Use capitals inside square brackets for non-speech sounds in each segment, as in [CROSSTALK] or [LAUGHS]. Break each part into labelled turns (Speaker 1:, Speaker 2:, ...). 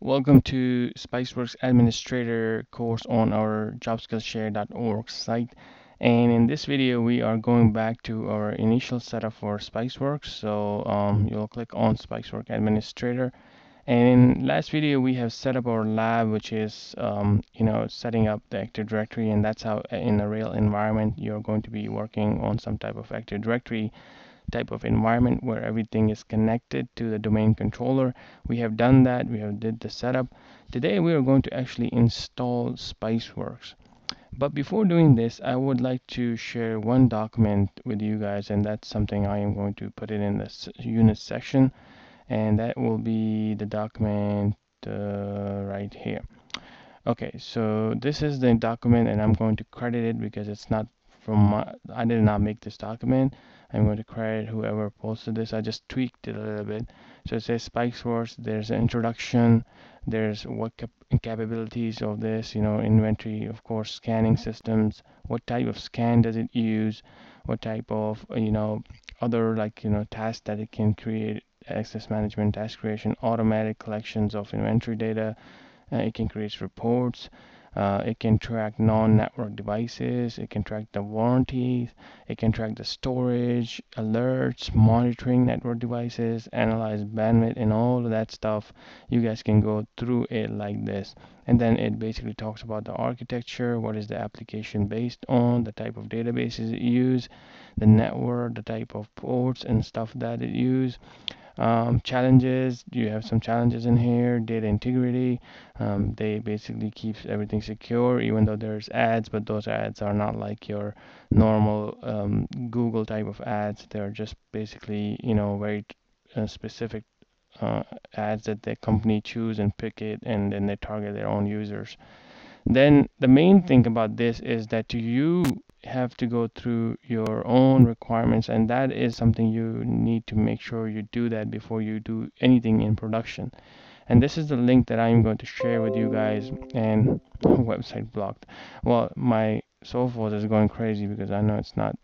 Speaker 1: Welcome to Spiceworks Administrator course on our jobskillshare.org site. And in this video, we are going back to our initial setup for Spiceworks. So um, you'll click on Spiceworks Administrator. And in last video, we have set up our lab, which is, um, you know, setting up the Active Directory. And that's how in a real environment, you're going to be working on some type of Active Directory type of environment where everything is connected to the domain controller. We have done that. We have did the setup. Today we are going to actually install Spiceworks. But before doing this, I would like to share one document with you guys, and that's something I am going to put it in the unit section, and that will be the document uh, right here. Okay, so this is the document, and I'm going to credit it because it's not from my, I did not make this document. I'm going to credit whoever posted this. I just tweaked it a little bit. So it says Spiceworks. There's an introduction. There's what cap capabilities of this, you know, inventory, of course, scanning systems. What type of scan does it use? What type of, you know, other like, you know, tasks that it can create, access management, task creation, automatic collections of inventory data. Uh, it can create reports. Uh, it can track non-network devices. It can track the warranties. It can track the storage, alerts, monitoring network devices, analyze bandwidth, and all of that stuff. You guys can go through it like this. And then it basically talks about the architecture, what is the application based on, the type of databases it use, the network, the type of ports and stuff that it use um, challenges you have some challenges in here data integrity um, they basically keep everything secure even though there's ads but those ads are not like your normal um, Google type of ads. They're just basically you know very uh, specific uh, ads that the company choose and pick it and then they target their own users. Then the main thing about this is that to you have to go through your own requirements and that is something you need to make sure you do that before you do anything in production. And this is the link that I'm going to share with you guys and [LAUGHS] website blocked. Well my Sophos is going crazy because I know it's not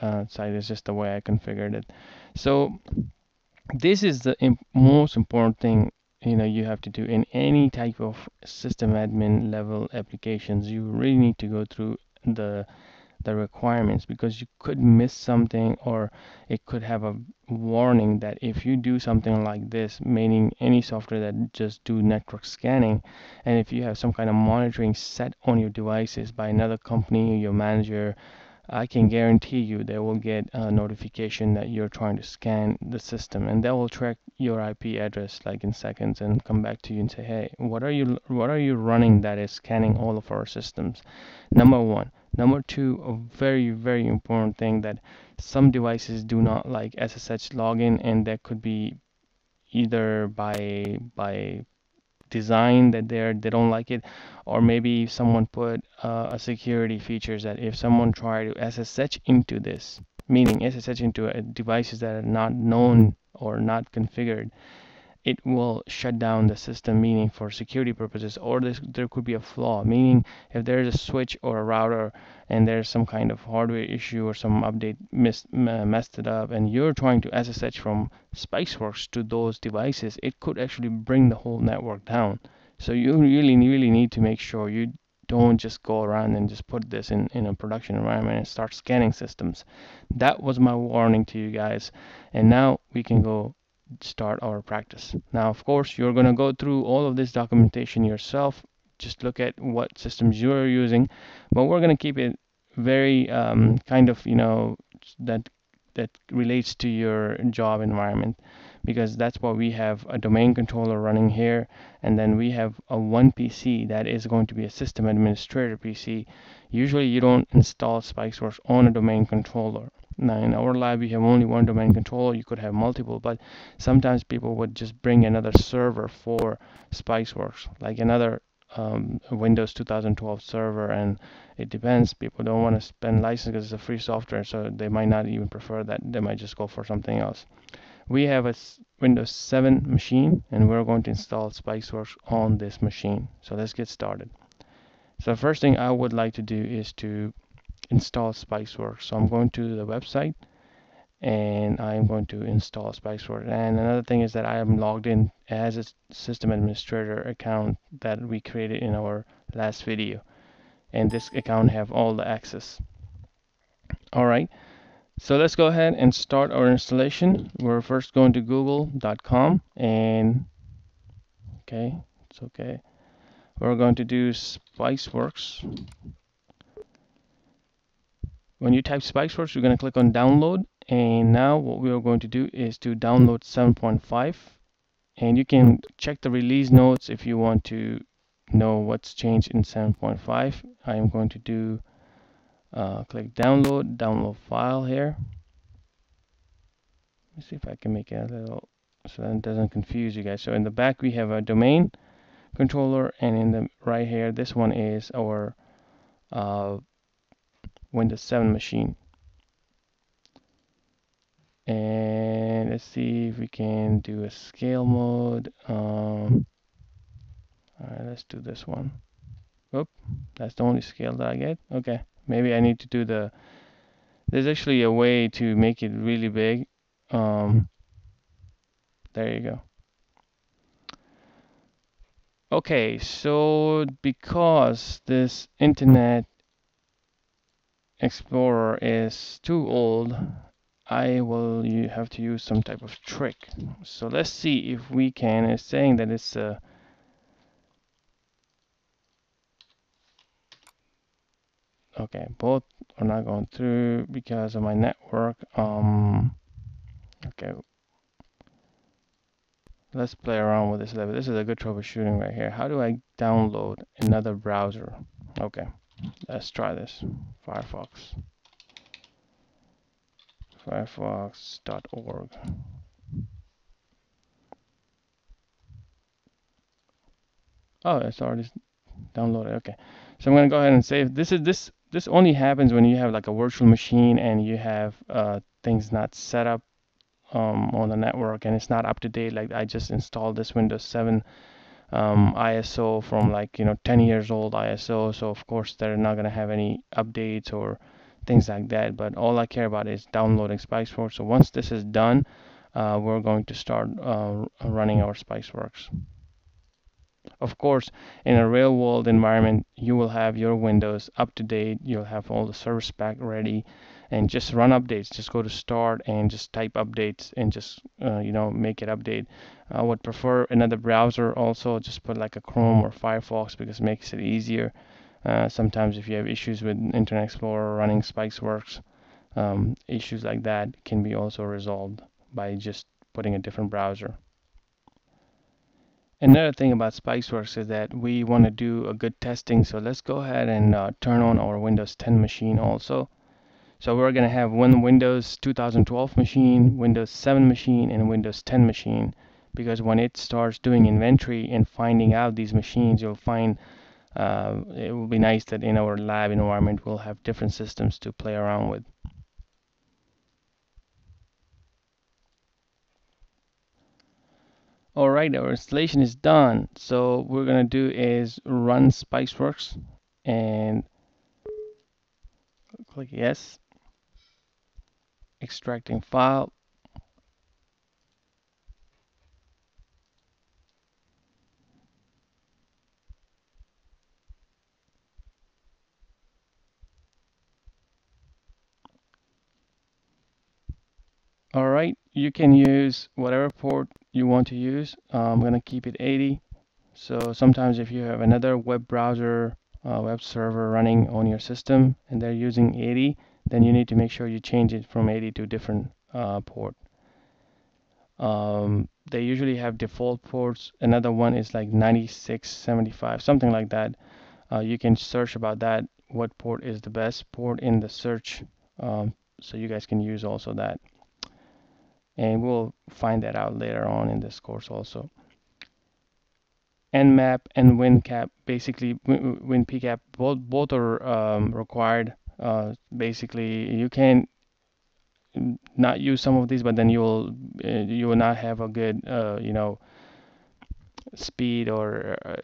Speaker 1: uh, site it's just the way I configured it. So this is the imp most important thing you know you have to do in any type of system admin level applications. You really need to go through the the requirements because you could miss something or it could have a warning that if you do something like this meaning any software that just do network scanning and if you have some kind of monitoring set on your devices by another company your manager I can guarantee you they will get a notification that you're trying to scan the system and they will track your IP address like in seconds and come back to you and say hey what are you what are you running that is scanning all of our systems? Number one. Number two a very very important thing that some devices do not like SSH login and that could be either by by design that they're they don't like it or maybe someone put uh, a security features that if someone try to SSH into this meaning SSH into a devices that are not known or not configured it will shut down the system meaning for security purposes or this, there could be a flaw meaning if there's a switch or a router and there's some kind of hardware issue or some update messed it up and you're trying to SSH from Spiceworks to those devices it could actually bring the whole network down so you really really need to make sure you don't just go around and just put this in, in a production environment and start scanning systems. That was my warning to you guys. And now we can go start our practice. Now, of course, you're going to go through all of this documentation yourself. Just look at what systems you're using, but we're going to keep it very um, kind of, you know, that that relates to your job environment. Because that's what we have a domain controller running here. And then we have a one PC that is going to be a system administrator PC usually you don't install Spiceworks on a domain controller now in our lab we have only one domain controller you could have multiple but sometimes people would just bring another server for Spiceworks like another um, Windows 2012 server and it depends people don't want to spend license because it's a free software so they might not even prefer that they might just go for something else. We have a Windows 7 machine and we're going to install Spiceworks on this machine. So let's get started. So the first thing I would like to do is to install Spiceworks. So I'm going to the website and I'm going to install Spiceworks. And another thing is that I am logged in as a system administrator account that we created in our last video. And this account have all the access. All right. So let's go ahead and start our installation. We're first going to google.com and okay, it's okay. We're going to do Spiceworks. When you type Spiceworks, you're going to click on download and now what we are going to do is to download 7.5 and you can check the release notes if you want to know what's changed in 7.5 I am going to do uh, click download download file here. Let's see if I can make it a little so that it doesn't confuse you guys. So in the back we have a domain controller and in the right here this one is our uh, Windows 7 machine. And let's see if we can do a scale mode um, all right let's do this one. Oop, that's the only scale that I get. Okay maybe I need to do the there's actually a way to make it really big um, there you go. Okay so because this internet explorer is too old. I will you have to use some type of trick. So let's see if we can. It's saying that it's a uh, okay both are not going through because of my network um okay. Let's play around with this level. This is a good troubleshooting right here. How do I download another browser? Okay let's try this Firefox firefox.org. Oh, it's already downloaded. Okay, so I'm gonna go ahead and save. This is this this only happens when you have like a virtual machine and you have uh, things not set up um, on the network and it's not up to date. Like I just installed this Windows 7 um, ISO from like you know 10 years old ISO, so of course they're not gonna have any updates or things like that but all I care about is downloading Spiceworks so once this is done uh, we're going to start uh, running our Spiceworks of course in a real world environment you will have your windows up to date you'll have all the service pack ready and just run updates just go to start and just type updates and just uh, you know make it update I would prefer another browser also just put like a Chrome or Firefox because it makes it easier uh, sometimes if you have issues with Internet Explorer running Spiceworks, um, issues like that can be also resolved by just putting a different browser. Another thing about Spiceworks is that we want to do a good testing, so let's go ahead and uh, turn on our Windows 10 machine also. So we're going to have one Windows 2012 machine, Windows 7 machine, and Windows 10 machine because when it starts doing inventory and finding out these machines, you'll find uh, it will be nice that in our lab environment we'll have different systems to play around with. Alright, our installation is done. So what we're going to do is run Spiceworks and click yes. Extracting file. all right you can use whatever port you want to use uh, I'm gonna keep it 80 so sometimes if you have another web browser uh, web server running on your system and they're using 80 then you need to make sure you change it from 80 to a different uh, port um, they usually have default ports another one is like 9675 something like that uh, you can search about that what port is the best port in the search um, so you guys can use also that and we'll find that out later on in this course also. Nmap and WinCap, basically WinPCAP, both both are um, required. Uh, basically, you can not use some of these, but then you will uh, you will not have a good uh, you know speed or uh,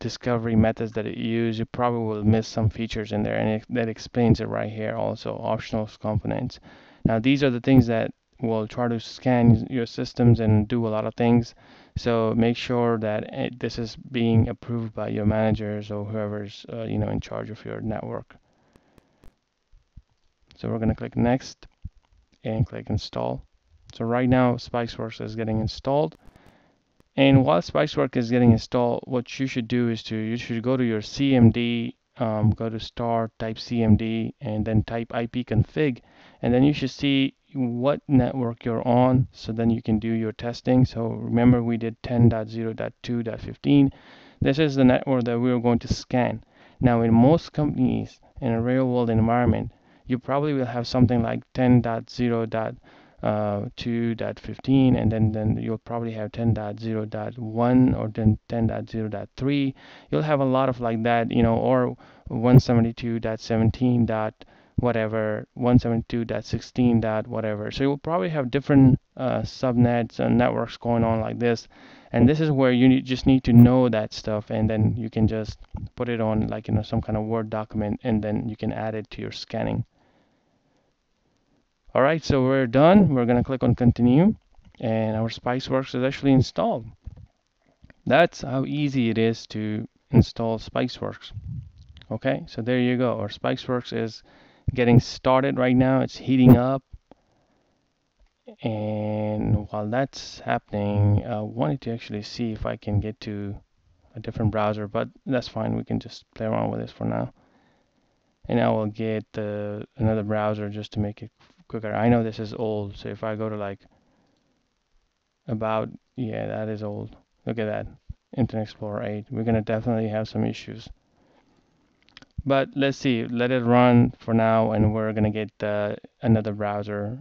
Speaker 1: discovery methods that you use. You probably will miss some features in there, and it, that explains it right here. Also, optional components. Now, these are the things that will try to scan your systems and do a lot of things. So make sure that it, this is being approved by your managers or whoever's uh, you know in charge of your network. So we're going to click next and click install. So right now Spiceworks is getting installed. And while Spiceworks is getting installed, what you should do is to you should go to your CMD, um, go to start, type CMD, and then type ipconfig, and then you should see what network you're on. So then you can do your testing. So remember we did 10.0.2.15. This is the network that we are going to scan. Now in most companies in a real world environment, you probably will have something like 10.0.2.15 uh, and then then you'll probably have 10.0.1 or then 10.0.3 you'll have a lot of like that you know or 172.17 whatever 172.16 dot whatever. So you'll probably have different uh, subnets and networks going on like this. And this is where you need, just need to know that stuff and then you can just put it on like you know some kind of word document and then you can add it to your scanning all right, so we're done. We're to click on continue and our Spiceworks is actually installed. That's how easy it is to install Spiceworks. Okay, so there you go. Our Spiceworks is getting started right now. It's heating up. And while that's happening, I wanted to actually see if I can get to a different browser, but that's fine. We can just play around with this for now. And I will get uh, another browser just to make it quicker. I know this is old, so if I go to like about, yeah, that is old. Look at that, Internet Explorer 8. We're gonna definitely have some issues. But let's see, let it run for now, and we're gonna get uh, another browser,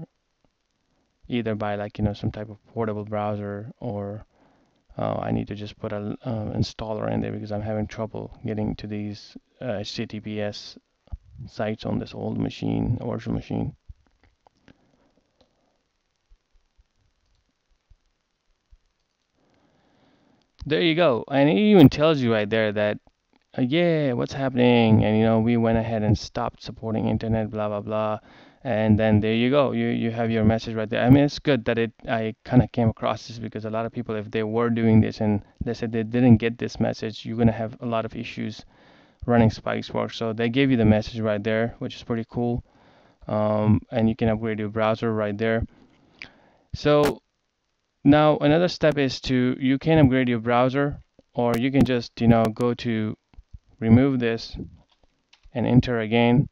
Speaker 1: either by like you know some type of portable browser, or uh, I need to just put an uh, installer in there because I'm having trouble getting to these uh, HTTPS sites on this old machine, virtual machine. There you go. And it even tells you right there that, uh, yeah, what's happening? And, you know, we went ahead and stopped supporting internet, blah, blah, blah. And then there you go. You, you have your message right there. I mean, it's good that it I kind of came across this because a lot of people, if they were doing this and they said they didn't get this message, you're going to have a lot of issues running Spiceworks. So they gave you the message right there, which is pretty cool. Um, and you can upgrade your browser right there. So now another step is to you can upgrade your browser or you can just you know go to remove this and enter again.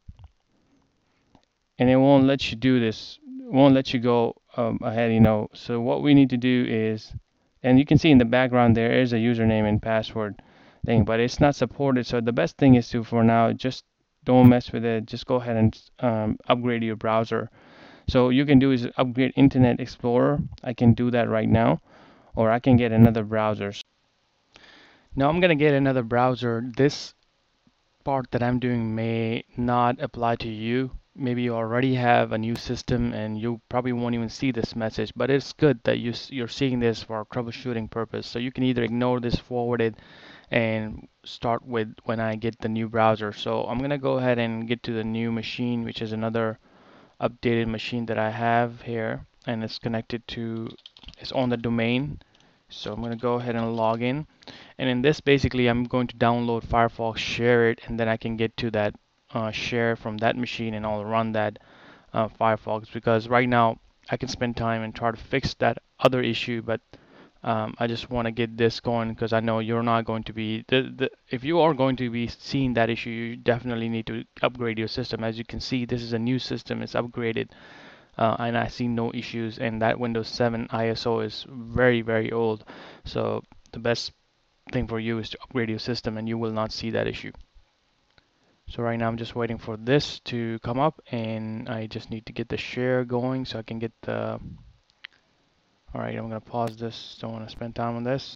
Speaker 1: And it won't let you do this won't let you go um, ahead you know. So what we need to do is and you can see in the background there is a username and password thing but it's not supported. So the best thing is to for now just don't mess with it. Just go ahead and um, upgrade your browser so you can do is upgrade Internet Explorer. I can do that right now, or I can get another browser. Now I'm gonna get another browser. This part that I'm doing may not apply to you. Maybe you already have a new system and you probably won't even see this message, but it's good that you, you're seeing this for troubleshooting purpose. So you can either ignore this forwarded and start with when I get the new browser. So I'm gonna go ahead and get to the new machine, which is another updated machine that I have here and it's connected to it's on the domain. So I'm gonna go ahead and log in. And in this basically I'm going to download Firefox share it and then I can get to that uh, share from that machine and I'll run that uh, Firefox. Because right now I can spend time and try to fix that other issue but um, I just want to get this going because I know you're not going to be the, the if you are going to be seeing that issue you definitely need to upgrade your system. As you can see this is a new system it's upgraded uh, and I see no issues and that Windows 7 ISO is very very old. So the best thing for you is to upgrade your system and you will not see that issue. So right now I'm just waiting for this to come up and I just need to get the share going so I can get the Alright, I'm going to pause this. Don't want to spend time on this.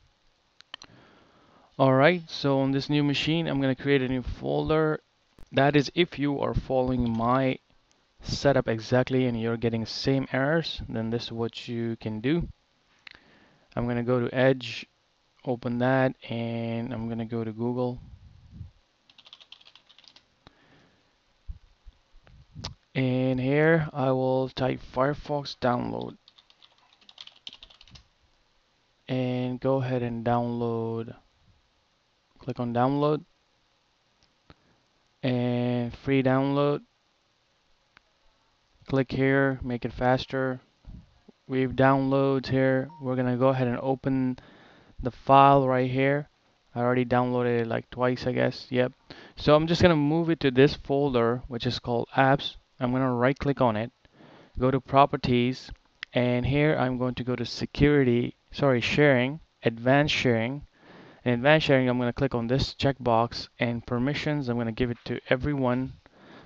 Speaker 1: Alright, so on this new machine, I'm to create a new folder. That is if you are following my setup exactly and you're getting same errors, then this is what you can do. I'm to go to Edge, open that, and I'm to go to Google. And here I will type Firefox download and go ahead and download click on download and free download. Click here make it faster. We have downloads here. We're gonna go ahead and open the file right here. I already downloaded it like twice I guess. Yep. So I'm just gonna move it to this folder which is called apps. I'm gonna right click on it go to properties and here I'm going to go to security sorry sharing advanced sharing. In advanced sharing I'm going to click on this checkbox and permissions. I'm going to give it to everyone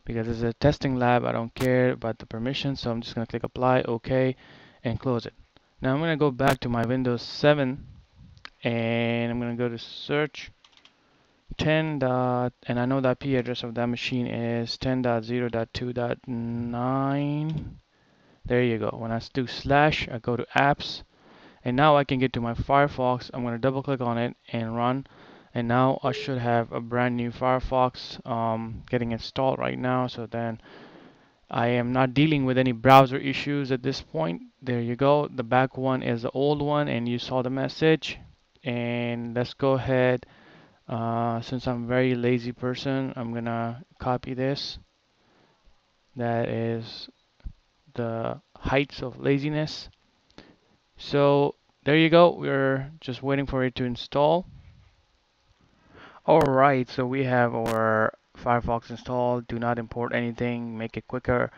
Speaker 1: because it's a testing lab. I don't care about the permissions so I'm just going to click apply OK and close it. Now I'm going to go back to my Windows 7 and I'm going to go to search 10 dot and I know that IP address of that machine is 10.0.2.9 there you go. When I do slash I go to apps and now I can get to my Firefox. I'm going to double click on it and run. And now I should have a brand new Firefox um, getting installed right now. So then I am not dealing with any browser issues at this point. There you go. The back one is the old one and you saw the message. And let's go ahead. Uh, since I'm a very lazy person I'm gonna copy this. That is the heights of laziness so there you go. We're just waiting for it to install. Alright so we have our Firefox installed. Do not import anything. Make it quicker.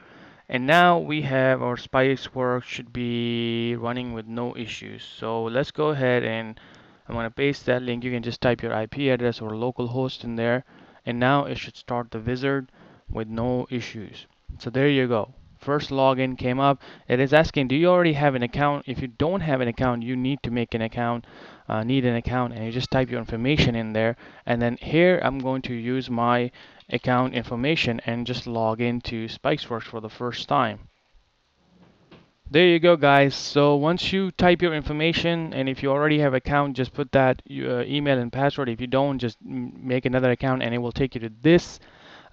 Speaker 1: And now we have our Spiceworks should be running with no issues. So let's go ahead and I'm going to paste that link. You can just type your IP address or local host in there. And now it should start the wizard with no issues. So there you go first login came up it is asking do you already have an account? If you don't have an account you need to make an account uh, need an account and you just type your information in there and then here I'm going to use my account information and just log into Spiceworks for the first time. There you go guys. So once you type your information and if you already have account just put that uh, email and password. If you don't just make another account and it will take you to this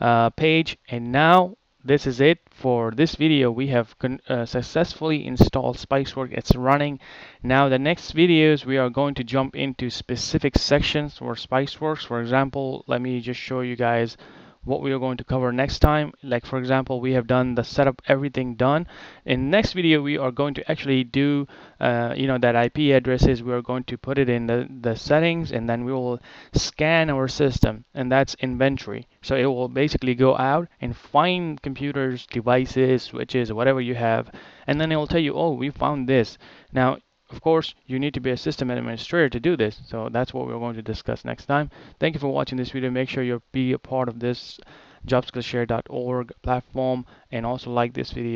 Speaker 1: uh, page. And now this is it for this video. We have uh, successfully installed Spiceworks. It's running. Now the next videos we are going to jump into specific sections for Spiceworks. For example let me just show you guys what we are going to cover next time. Like for example we have done the setup everything done. In next video we are going to actually do uh, you know that IP addresses. We are going to put it in the, the settings and then we will scan our system and that's inventory. So it will basically go out and find computers devices switches whatever you have and then it will tell you oh we found this. Now of course, you need to be a system administrator to do this. So that's what we're going to discuss next time. Thank you for watching this video. Make sure you be a part of this jobskillshare.org platform and also like this video.